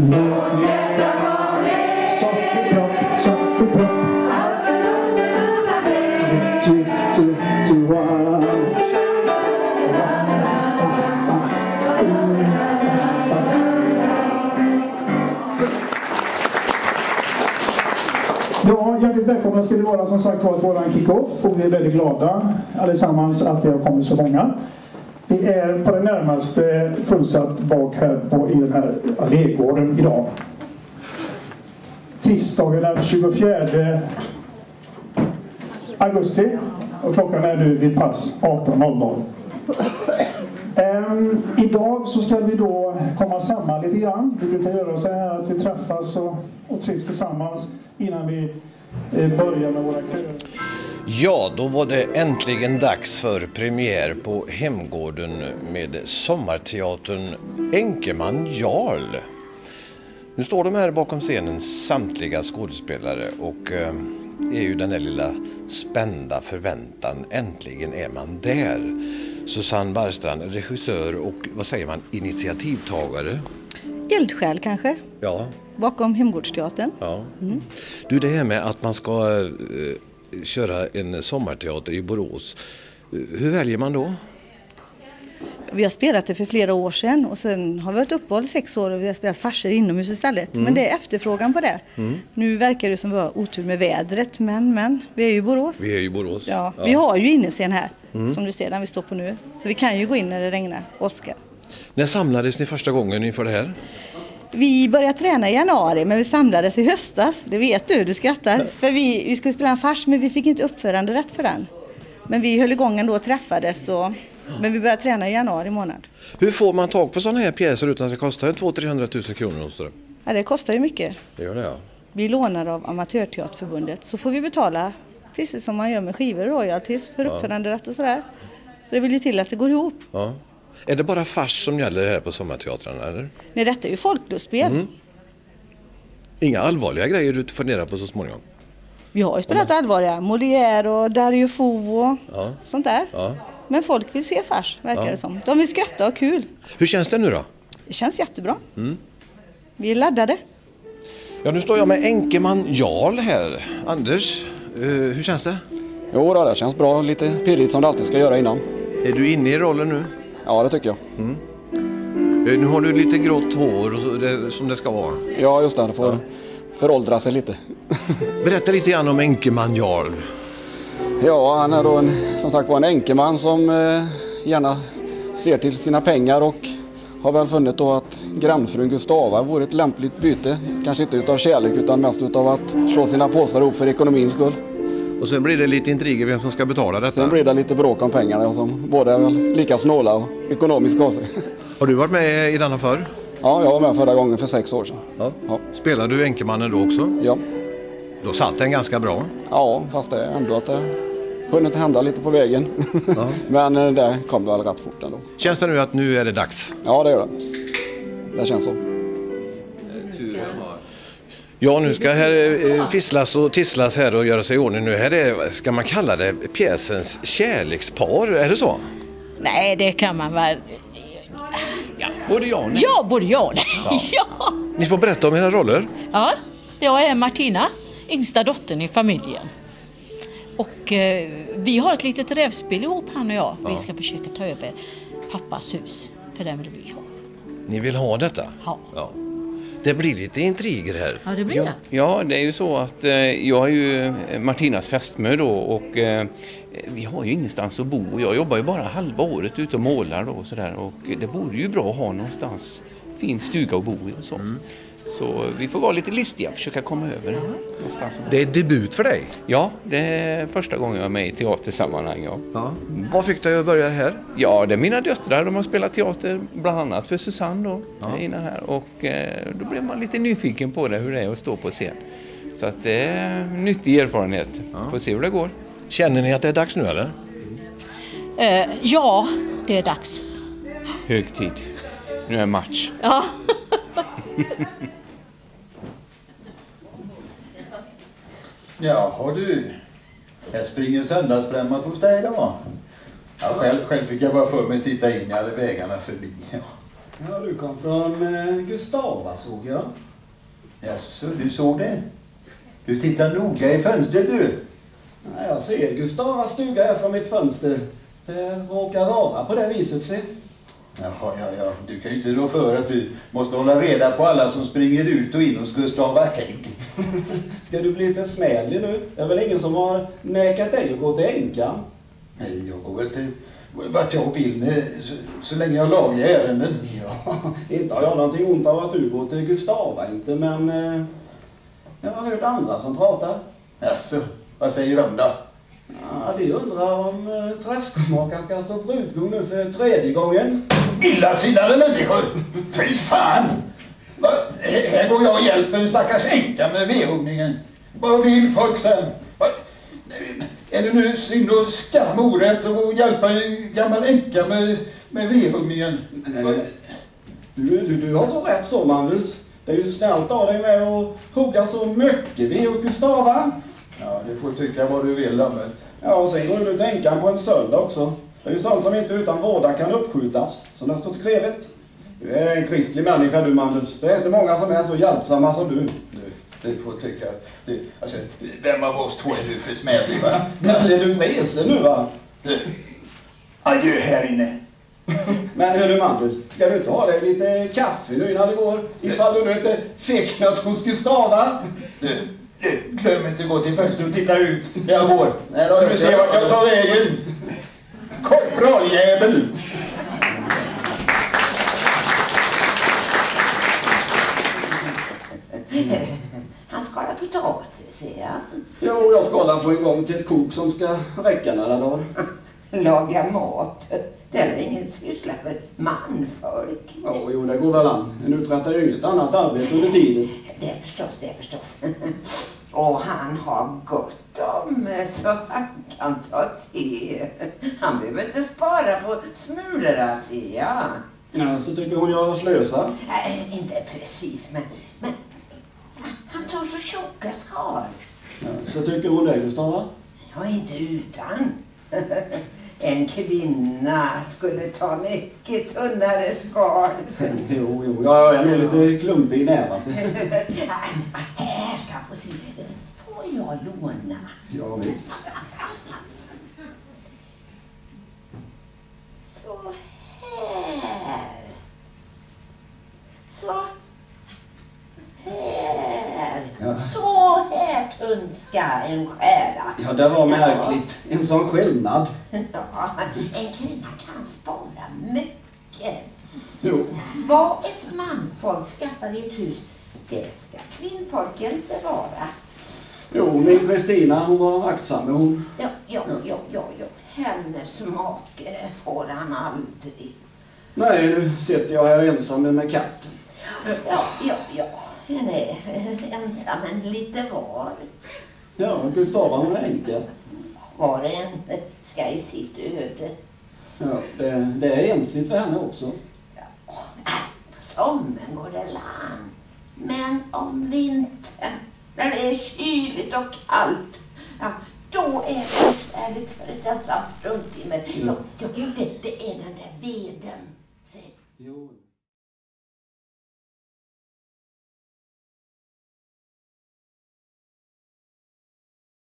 Ja, hjärtligt välkomna ska ni vara som sagt var till våran kick-off och vi är väldigt glada allesammans att det har kommit så många. Ni är på det närmaste fullsatt bak här på, i den här allégården idag. Tisdagen den 24 augusti och klockan är nu vid pass 18.00. Ehm, idag så ska vi då komma samman lite grann. Vi brukar göra så här att vi träffas och, och trivs tillsammans innan vi eh, börjar med våra köer. Ja, då var det äntligen dags för premiär på Hemgården med Sommarteatern Enkeman Jarl. Nu står de här bakom scenen samtliga skådespelare och eh, är ju den där lilla spända förväntan. Äntligen är man där. Susanne Barstrand, regissör och vad säger man, initiativtagare. Eldsjäl kanske, Ja, bakom Hemgårdsteatern. ja. Du, det här med att man ska eh, köra en sommarteater i Borås. Hur väljer man då? Vi har spelat det för flera år sedan och sen har vi varit uppehåll i sex år och vi har spelat farser inomhus istället. Men det är efterfrågan på det. Nu verkar det som vi har otur med vädret men, men vi är ju i Borås. Vi är ju Borås. Ja, Vi har ju innescen här som du ser, den vi står på nu. Så vi kan ju gå in när det regnar, åska. När samlades ni första gången inför det här? Vi började träna i januari men vi samlades i höstas. Det vet du, du skrattar. För vi, vi skulle spela en fars men vi fick inte uppförande rätt för den. Men vi höll igång ändå och träffades. Och, men vi började träna i januari månad. Hur får man tag på sådana här pjäser utan att det kostar 200-300 000 kronor? Ja, det kostar ju mycket. Det gör det ja. Vi lånar av Amatörteaterförbundet så får vi betala precis som man gör med skivor royalties för uppföranderätt och sådär. Så det vill ju till att det går ihop. ja. Är det bara fars som gäller här på sommarteatrarna eller? Nej, detta är ju folklustspel. Inga allvarliga grejer du funderar på så småningom? Vi har ju spelat allvarliga, Molière och Dario Fo och Ja. sånt där. Ja. Men folk vill se fars, verkar Ja. det som. De vill skratta och kul. Hur känns det nu då? Det känns jättebra. Vi är laddade. Ja, nu står jag med Enkeman Jarl här. Anders, eh, hur känns det? Jo då, det känns bra. Lite pirrigt som det alltid ska göra innan. Är du inne i rollen nu? Ja, det tycker jag. Eh, Nu har du lite grått hår det, som det ska vara. Ja, just det. Det får föråldra sig lite. Berätta lite grann om Enkeman Jarl. Ja, han är då en, som sagt var en enkeman som eh, gärna ser till sina pengar och har väl funnit då att grannfrun Gustava vore ett lämpligt byte. Kanske inte utav kärlek utan mest utav att slå sina påsar ihop för ekonomins skull. Och sen blir det lite intriger vem som ska betala detta. Sen blir det lite bråk om pengarna som båda är lika snåla och ekonomiska av sig. Har du varit med i denna förr? Ja, jag var med förra gången för sex år sedan. Ja. Ja, Spelar du Enkemannen då också? ja. Då satt den ganska bra. Ja, fast det är ändå att det hunnit hända lite på vägen. Men eh, det kom väl rätt fort ändå. Känns det nu att nu är det dags? Ja, det gör det. Det känns så. Ja, nu ska här eh, fisslas och tisslas här och göra sig i ordning nu. Här är, ska man kalla det, pjäsens kärlekspar, är det så? Nej, det kan man väl. Både ja och nej. Ja, både ja och nej. Ja. Ni får berätta om era roller. ja, jag är Martina, yngsta dottern i familjen. Och eh, vi har ett litet rävspel ihop han och jag. Vi ska försöka ta över pappas hus, för den vill vi ha. Ni vill ha detta? Ja. Det blir lite intriger här. Ja, det blir det. ja, det är ju så att eh, jag är ju eh, Martinas fästmö då och eh, vi har ju ingenstans att bo. Jag jobbar ju bara halva året ute och målar då och sådär och det vore ju bra att ha någonstans fin stuga att bo i och så. Så vi får vara lite listiga och försöka komma över någonstans. bo. Det är debut för dig. Ja, det är första gången jag är med i teatersammanhang. Ja. Ja. Vad fick dig att börja här? Ja, det är mina döttrar. De har spelat teater bland annat för Susanne då, innan här. Och eh, då blev man lite nyfiken på det, hur det är att stå på scen. Så att det är en nyttig erfarenhet. Får se hur det går. Känner ni att det är dags nu eller? Eh, ja, det är dags. Hög tid. Nu är match. Ja. Jaha du, här springer söndagsfrämmat hos dig då. Ja, själv, själv fick jag bara för mig att titta in, jag hade vägarna förbi. Ja. Ja, du kom från eh, Gustava såg jag. Jaså, du såg det? Du tittar noga i fönstret du. Ja, jag ser Gustavas stuga här från mitt fönster. Det råkar vara på det viset, se. Jaha, ja, ja. Du kan ju inte rå för att du måste hålla reda på alla som springer ut och in hos Gustava Hägg. Ska du bli försmädlig nu? Det är väl ingen som har nekat dig att gå till änkan? Nej, jag går väl till vart jag vill så, så länge jag har lagliga ärenden. Ja, inte har jag någonting ont av att du går till Gustava inte, men eh, jag har hört andra som pratar. Jaså, vad säger de då? Ja, de undrar om eh, träskomakaren ska stå brudgum nu för tredje gången. Illasinnade människor! Fy fan! Va? Här går jag och hjälper en stackars änka med vedhuggningen. Vad vill folk sen? Va? Är det nu synd och skam orätt att hjälpa en gammal änka med, med vedhuggningen? Du, du, du har så rätt så Magnus. Det är ju snällt av dig med att hugga så mycket ved åt Gustava. Ja, du får tycka vad du vill det. Ja, och sen går du till änkan på en söndag också. Det är ju sånt som inte utan vårdan kan uppskjutas, som det står skrivet. Du är en kristlig människa du Magnus. Det är inte många som är så hjälpsamma som du. Du, får tycka, du, alltså, vem av oss två är du för smädlig va? är du vresen nu va? Du, adjö här inne. Men hörru Magnus, ska du inte ha dig lite kaffe nu innan du går? Ifall du nu inte fick något hos Gustava? Du, du, glöm inte att gå till fönstret och titta ut när jag går. Nej, då Så du ser vart jag tar vägen. Korpraljävel! Han skalar potatis, ser jag. Jo, jag skalar på en gång till ett kok som ska räcka några dagar. Laga mat. Det är ingen syssla för manfolk. Ja, jo, det går väl an. En uträttar ju inget annat arbete under tiden. Det är förstås, det är förstås. Och han har gott om så han kan ta till. Han behöver inte spara på smulorna, ser jag. Ja, så tycker hon jag slösar. Nej, inte precis, men, men så tjocka skal. Ja, så tycker hon det, Gustava. Ja, inte utan. En kvinna skulle ta mycket tunnare skal. Jo, jo, jag är nog lite klumpig i näven. så- Här ska få se. Får jag låna? Ja, visst. Så här. Så här. Ja. Så här tunn ska en skära. Ja, det var märkligt. En sån skillnad. Ja, en kvinna kan spara mycket. Jo. Vad ett manfolk skaffar i ett hus, det ska kvinnfolken bevara. Jo, min Kristina, hon var aktsam. Hon... Ja, ja, ja, ja, ja. Hennes make får han aldrig. Nej, nu sitter jag här ensam med katten. Ja, ja, ja. En är ensam en lite var. Ja, Gustava hon är enkel. Var en ska i sitt öde. Ja, det, det är ensligt för henne också. Äh, på sommaren går det land. Men om vintern, när det är kyligt och kallt, ja, då är det besvärligt för ett ensamt fruntimmer. Mm. Ja, ja, det, det är den där veden. Säg. Jo.